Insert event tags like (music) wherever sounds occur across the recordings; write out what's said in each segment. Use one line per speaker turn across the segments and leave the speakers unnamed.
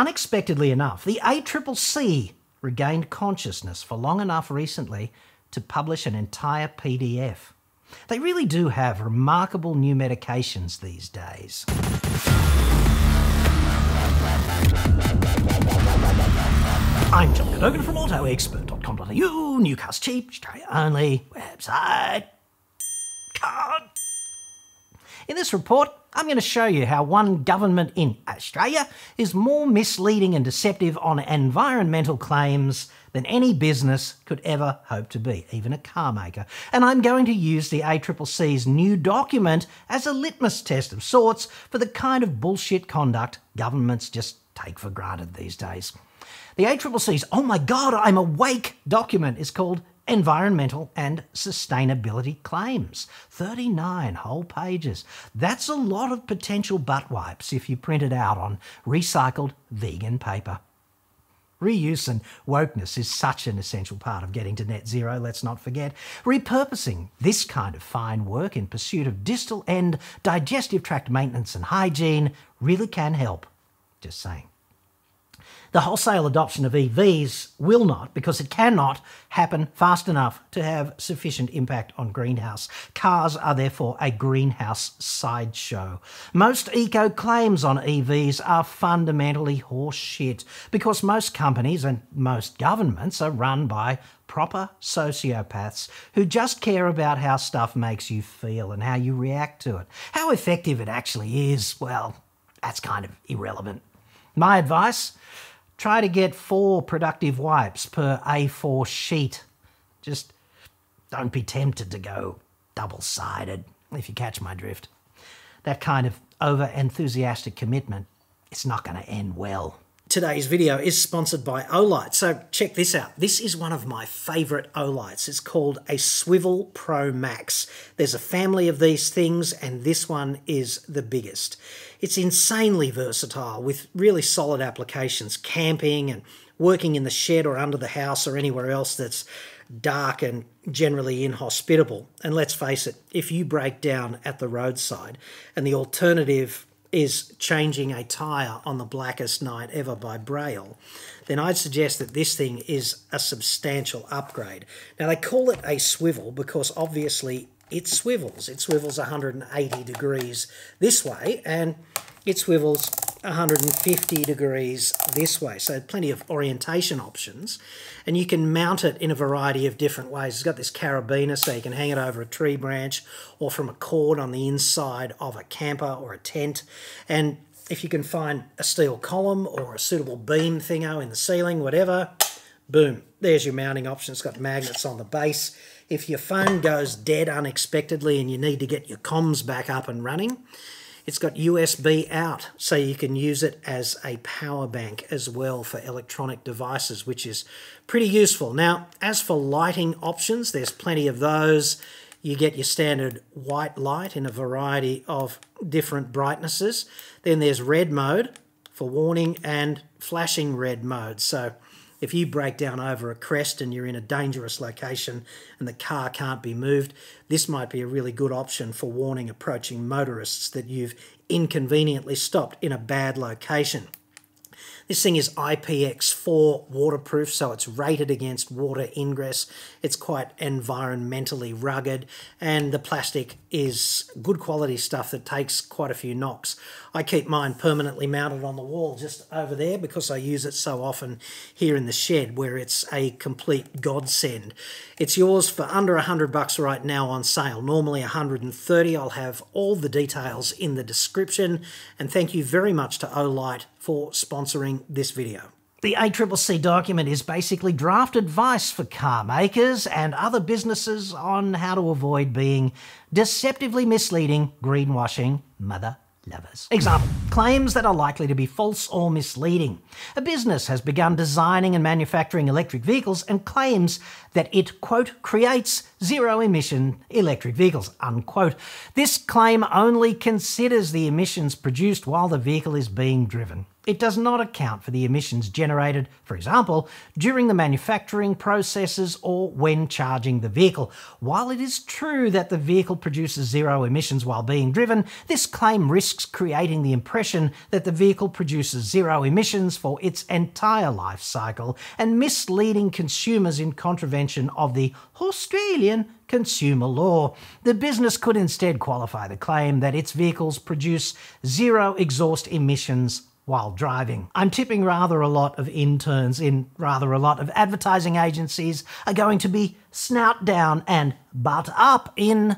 Unexpectedly enough, the ACCC regained consciousness for long enough recently to publish an entire PDF. They really do have remarkable new medications these days. I'm John Cadogan from AutoExpert.com.au, new cars cheap, Australia only, website. Card. In this report, I'm going to show you how one government in Australia is more misleading and deceptive on environmental claims than any business could ever hope to be, even a car maker. And I'm going to use the ACCC's new document as a litmus test of sorts for the kind of bullshit conduct governments just take for granted these days. The ACCC's Oh My God, I'm Awake document is called Environmental and Sustainability Claims. 39 whole pages. That's a lot of potential butt wipes if you print it out on recycled vegan paper. Reuse and wokeness is such an essential part of getting to net zero, let's not forget. Repurposing this kind of fine work in pursuit of distal end digestive tract maintenance and hygiene really can help. Just saying. The wholesale adoption of EVs will not, because it cannot, happen fast enough to have sufficient impact on greenhouse. Cars are therefore a greenhouse sideshow. Most eco claims on EVs are fundamentally horseshit, because most companies and most governments are run by proper sociopaths who just care about how stuff makes you feel and how you react to it. How effective it actually is, well, that's kind of irrelevant. My advice Try to get four productive wipes per A4 sheet. Just don't be tempted to go double sided, if you catch my drift. That kind of over enthusiastic commitment, it's not going to end well. Today's video is sponsored by Olight, so check this out. This is one of my favourite Olights. It's called a Swivel Pro Max. There's a family of these things, and this one is the biggest. It's insanely versatile with really solid applications, camping and working in the shed or under the house or anywhere else that's dark and generally inhospitable. And let's face it, if you break down at the roadside and the alternative is changing a tyre on the blackest night ever by Braille, then I'd suggest that this thing is a substantial upgrade. Now, they call it a swivel because obviously it swivels. It swivels 180 degrees this way, and it swivels 150 degrees this way. So plenty of orientation options. And you can mount it in a variety of different ways. It's got this carabiner so you can hang it over a tree branch or from a cord on the inside of a camper or a tent. And if you can find a steel column or a suitable beam thingo in the ceiling, whatever, boom, there's your mounting option. It's got magnets on the base. If your phone goes dead unexpectedly and you need to get your comms back up and running, it's got USB out, so you can use it as a power bank as well for electronic devices, which is pretty useful. Now, as for lighting options, there's plenty of those. You get your standard white light in a variety of different brightnesses. Then there's red mode for warning and flashing red mode. So if you break down over a crest and you're in a dangerous location and the car can't be moved, this might be a really good option for warning approaching motorists that you've inconveniently stopped in a bad location. This thing is IPX4 waterproof, so it's rated against water ingress. It's quite environmentally rugged, and the plastic is good quality stuff that takes quite a few knocks. I keep mine permanently mounted on the wall just over there because I use it so often here in the shed where it's a complete godsend. It's yours for under a hundred bucks right now on sale. Normally 130. I'll have all the details in the description. And thank you very much to Olight for sponsoring this video. The ACCC document is basically draft advice for car makers and other businesses on how to avoid being deceptively misleading, greenwashing mother lovers. Example, claims that are likely to be false or misleading. A business has begun designing and manufacturing electric vehicles and claims that it, quote, creates zero emission electric vehicles, unquote. This claim only considers the emissions produced while the vehicle is being driven. It does not account for the emissions generated, for example, during the manufacturing processes or when charging the vehicle. While it is true that the vehicle produces zero emissions while being driven, this claim risks creating the impression that the vehicle produces zero emissions for its entire life cycle and misleading consumers in contravention of the Australian consumer law. The business could instead qualify the claim that its vehicles produce zero exhaust emissions while driving. I'm tipping rather a lot of interns in rather a lot of advertising agencies are going to be snout down and butt up in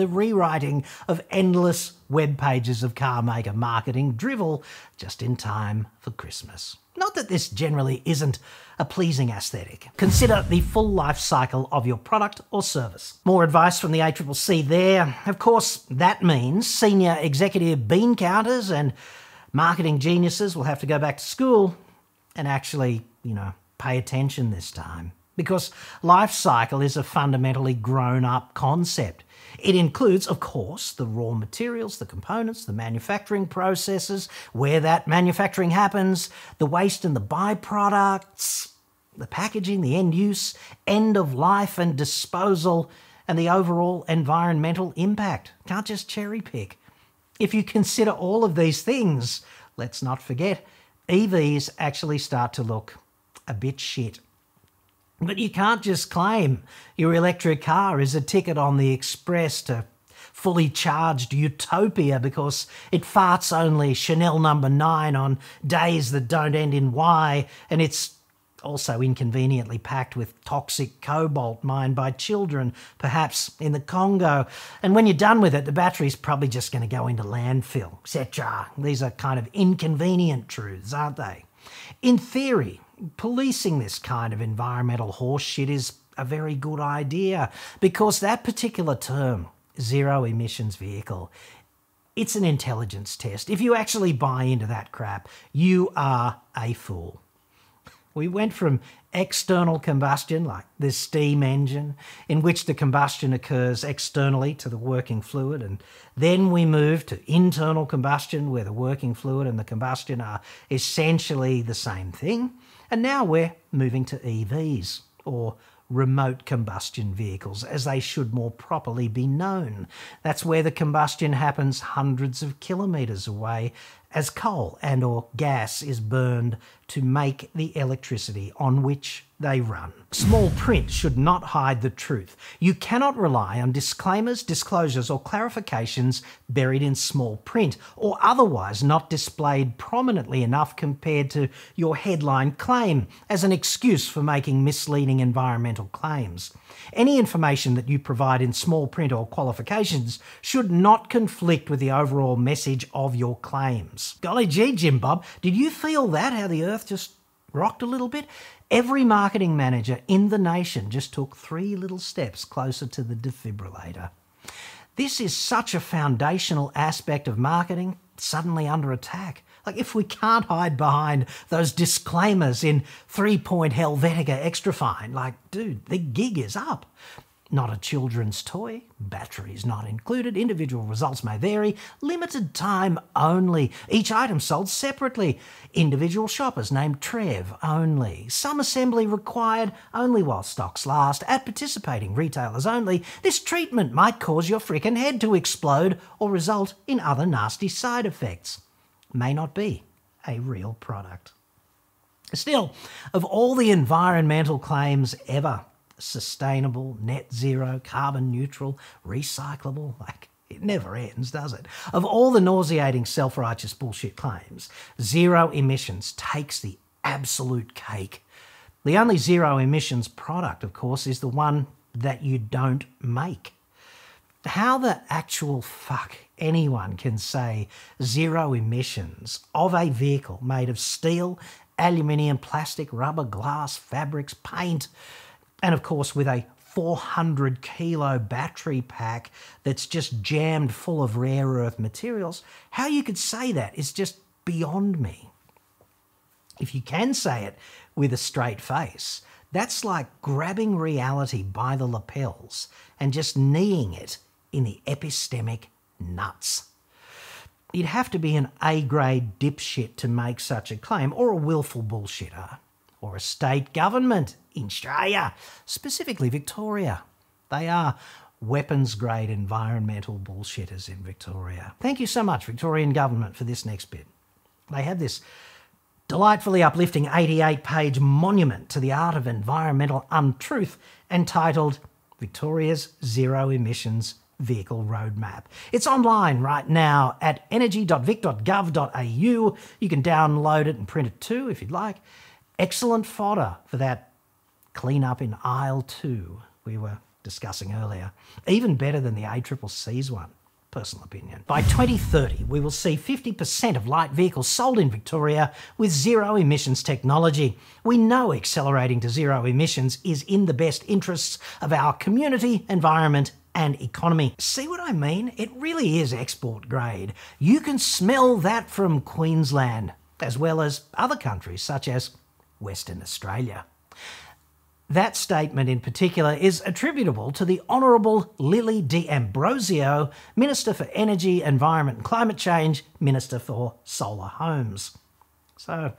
the rewriting of endless web pages of car maker marketing drivel just in time for Christmas. Not that this generally isn't a pleasing aesthetic. Consider the full life cycle of your product or service. More advice from the ACCC there. Of course, that means senior executive bean counters and marketing geniuses will have to go back to school and actually, you know, pay attention this time. Because life cycle is a fundamentally grown up concept. It includes, of course, the raw materials, the components, the manufacturing processes, where that manufacturing happens, the waste and the byproducts, the packaging, the end use, end of life and disposal, and the overall environmental impact. Can't just cherry pick. If you consider all of these things, let's not forget, EVs actually start to look a bit shit. But you can't just claim your electric car is a ticket on the express to fully charged utopia because it farts only Chanel number nine on days that don't end in Y and it's also inconveniently packed with toxic cobalt mined by children, perhaps in the Congo. And when you're done with it, the battery's probably just going to go into landfill, etc. These are kind of inconvenient truths, aren't they? In theory, policing this kind of environmental horseshit is a very good idea because that particular term, zero emissions vehicle, it's an intelligence test. If you actually buy into that crap, you are a fool. We went from external combustion, like the steam engine, in which the combustion occurs externally to the working fluid, and then we moved to internal combustion, where the working fluid and the combustion are essentially the same thing. And now we're moving to EVs, or remote combustion vehicles, as they should more properly be known. That's where the combustion happens hundreds of kilometres away as coal and or gas is burned to make the electricity on which they run. Small print should not hide the truth. You cannot rely on disclaimers, disclosures, or clarifications buried in small print, or otherwise not displayed prominently enough compared to your headline claim as an excuse for making misleading environmental claims. Any information that you provide in small print or qualifications should not conflict with the overall message of your claims. Golly gee, Jim Bob, did you feel that? How the earth just rocked a little bit? Every marketing manager in the nation just took three little steps closer to the defibrillator. This is such a foundational aspect of marketing, suddenly under attack. Like, if we can't hide behind those disclaimers in three point Helvetica extra fine, like, dude, the gig is up. Not a children's toy, batteries not included, individual results may vary, limited time only, each item sold separately, individual shoppers named Trev only, some assembly required only while stocks last, at participating retailers only. This treatment might cause your frickin' head to explode or result in other nasty side effects. May not be a real product. Still, of all the environmental claims ever, sustainable, net zero, carbon neutral, recyclable. (laughs) Like, it never ends, does it? Of all the nauseating self righteous bullshit claims, zero emissions takes the absolute cake. The only zero emissions product, of course, is the one that you don't make. How the actual fuck anyone can say zero emissions of a vehicle made of steel, aluminium, plastic, rubber, glass, fabrics, paint, and of course, with a 400 kilo battery pack that's just jammed full of rare earth materials, how you could say that is just beyond me. If you can say it with a straight face, That's like grabbing reality by the lapels and just kneeing it in the epistemic nuts. You'd have to be an A grade dipshit to make such a claim, or a willful bullshitter, or a state government in Australia, specifically Victoria. They are weapons grade environmental bullshitters in Victoria. Thank you so much, Victorian Government, for this next bit. They have this delightfully uplifting 88 page monument to the art of environmental untruth entitled Victoria's Zero Emissions Vehicle Roadmap. It's online right now at energy.vic.gov.au. You can download it and print it too if you'd like. Excellent fodder for that clean up in aisle two we were discussing earlier. Even better than the ACCC's one personal opinion. By 2030, we will see 50% of light vehicles sold in Victoria with zero emissions technology. We know accelerating to zero emissions is in the best interests of our community, environment, and economy. See what I mean? It really is export grade. You can smell that from Queensland, as well as other countries such as Western Australia. That statement in particular is attributable to the Honourable Lily D'Ambrosio, Minister for Energy, Environment and Climate Change, Minister for Solar Homes. So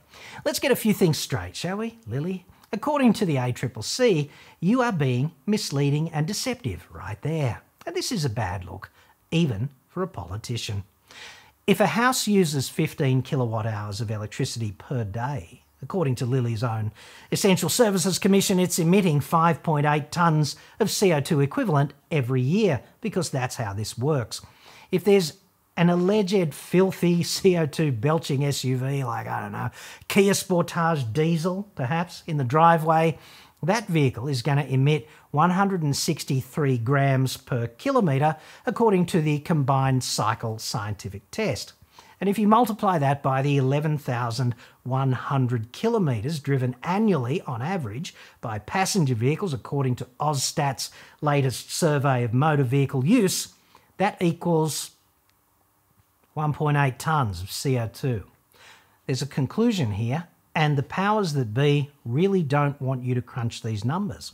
let's get a few things straight, shall we, Lily? According to the ACCC, you are being misleading and deceptive right there. And this is a bad look, even for a politician. If a house uses 15 kilowatt hours of electricity per day, According to Lily's own Essential Services Commission, it's emitting 5.8 tonnes of CO2 equivalent every year because that's how this works. If there's an alleged filthy (laughs) CO2 belching SUV, like, I don't know, Kia Sportage diesel, perhaps, in the driveway, that vehicle is going to emit 163 grams per kilometre, according to the combined cycle scientific test. And if you multiply that by the 11,100 kilometres driven annually on average by passenger vehicles, according to Austat's latest survey of motor vehicle use, that equals 1.8 tonnes of CO2. There's a conclusion here, and the powers that be really don't want you to crunch these numbers.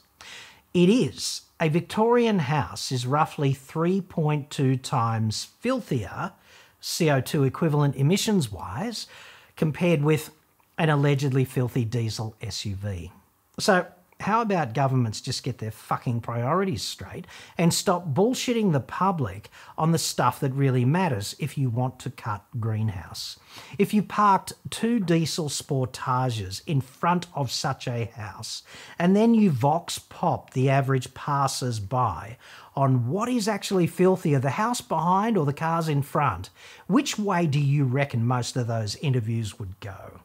It is. A Victorian house is roughly 3.2 times filthier CO2 equivalent emissions wise compared with an allegedly filthy diesel SUV. So, how about governments just get their fucking priorities straight and stop bullshitting the public on the stuff that really matters if you want to cut greenhouse? If you parked two diesel sportages in front of such a house and then you vox pop the average passers by on what is actually filthier, the house behind or the cars in front, which way do you reckon most of those interviews would go?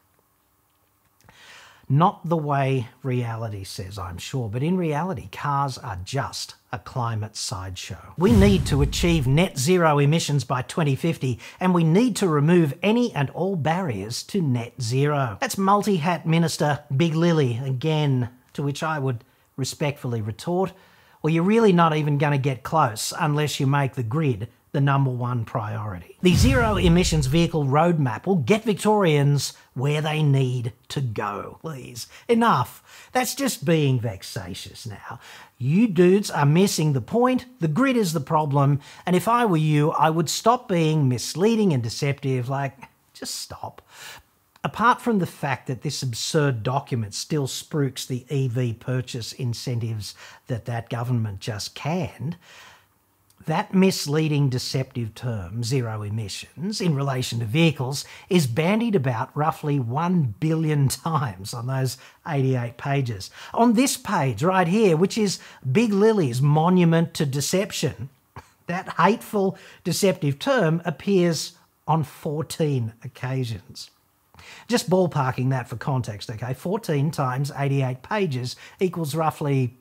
Not the way reality says, I'm sure, but in reality, cars are just a climate sideshow. We need to achieve net zero emissions by 2050, and we need to remove any and all barriers to net zero. That's multi hat minister Big Lily again, to which I would respectfully retort well, you're really not even going to get close unless you make the grid the number one priority. The Zero Emissions Vehicle Roadmap will get Victorians where they need to go. Please, enough. That's just being vexatious now. You dudes are missing the point. The grid is the problem. And if I were you, I would stop being misleading and deceptive. Like, just stop. Apart from the fact that this absurd document still spooks the EV purchase incentives that that government just canned, that misleading, deceptive term, zero emissions, in relation to vehicles, is bandied about roughly 1 billion times on those 88 pages. On this page right here, which is Big Lily's monument to deception, that hateful, deceptive term appears on 14 occasions. Just ballparking that for context, okay? 14 times 88 pages equals roughly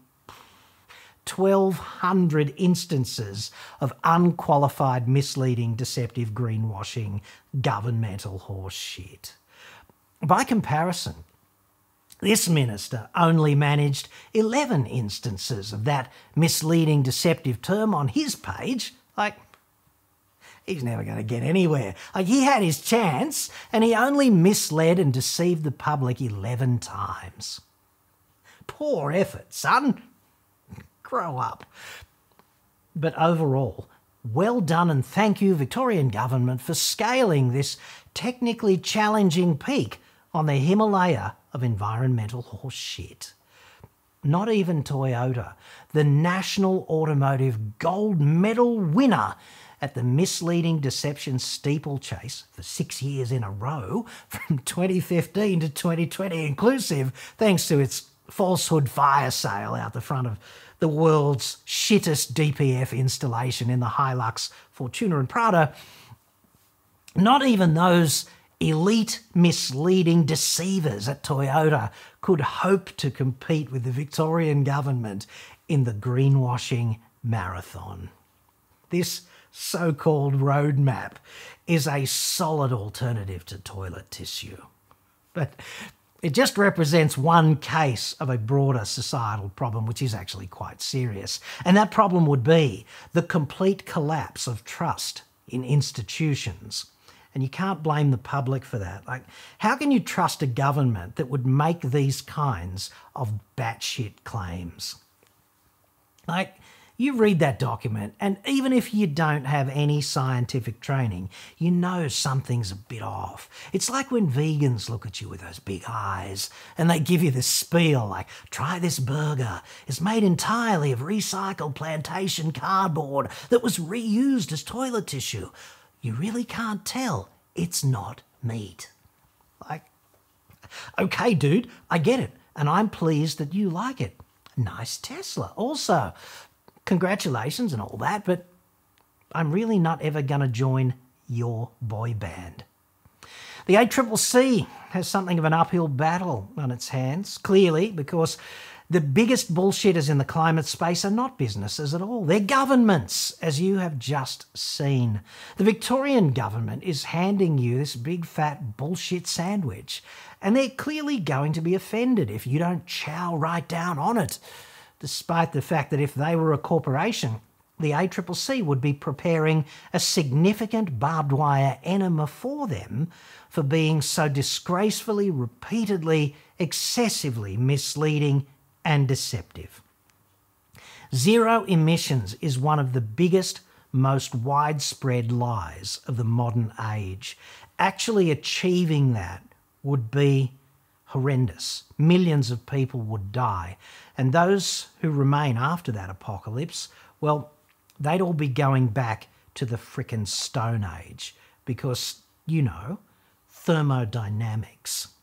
1,200 instances of unqualified, misleading, deceptive greenwashing, governmental horseshit. By comparison, this minister only managed 11 instances of that misleading, deceptive term on his page. Like, he's never going to get anywhere. Like he had his chance and he only misled and deceived the public 11 times. Poor effort, son. Grow up. But overall, well done and thank you, Victorian Government, for scaling this technically challenging peak on the Himalaya of environmental horseshit. Not even Toyota, the national automotive gold medal winner at the misleading deception steeplechase for six years in a row (laughs) from 2015 to 2020 inclusive, thanks to its falsehood fire sale out the front of the world's shittest DPF installation in the Hilux Fortuner and Prado. Not even those elite misleading deceivers at Toyota could hope to compete with the Victorian government in the greenwashing marathon. This so called roadmap is a solid alternative to toilet tissue. But it just represents one case of a broader societal problem, which is actually quite serious. And that problem would be the complete collapse of trust in institutions. And you can't blame the public for that. Like, how can you trust a government that would make these kinds of batshit claims? Like, you read that document, and even if you don't have any scientific training, you know something's a bit off. It's like when vegans look at you with those big eyes and they give you this spiel like, try this burger. It's made entirely of recycled plantation cardboard that was reused as toilet tissue. You really can't tell it's not meat. Like, okay, dude, I get it, and I'm pleased that you like it. Nice Tesla, also congratulations and all that, but I'm really not ever going to join your boy band. The ACCC has something of an uphill battle on its hands, clearly, because the biggest bullshitters in the climate space are not businesses at all. They're governments, as you have just seen. The Victorian government is handing you this big fat bullshit sandwich, and they're clearly going to be offended if you don't chow right down on it despite the fact that if they were a corporation, the ACCC would be preparing a significant barbed wire enema for them for being so disgracefully, repeatedly, excessively misleading and deceptive. Zero emissions is one of the biggest, most widespread lies of the modern age. Actually achieving that would be horrendous. Millions of people would die. And those who remain after that apocalypse, well, they'd all be going back to the frickin' Stone Age because, you know, thermodynamics.